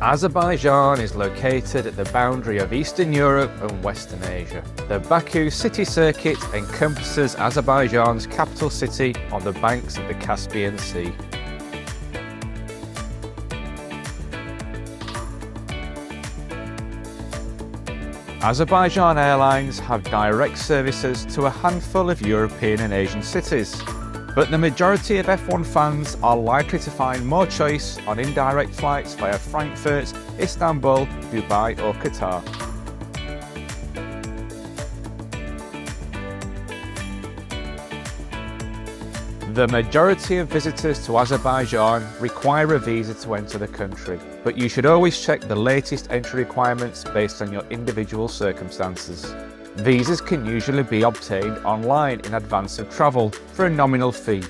Azerbaijan is located at the boundary of Eastern Europe and Western Asia. The Baku city circuit encompasses Azerbaijan's capital city on the banks of the Caspian Sea. Azerbaijan Airlines have direct services to a handful of European and Asian cities, but the majority of F1 fans are likely to find more choice on indirect flights via Frankfurt, Istanbul, Dubai or Qatar. The majority of visitors to Azerbaijan require a visa to enter the country, but you should always check the latest entry requirements based on your individual circumstances. Visas can usually be obtained online in advance of travel for a nominal fee,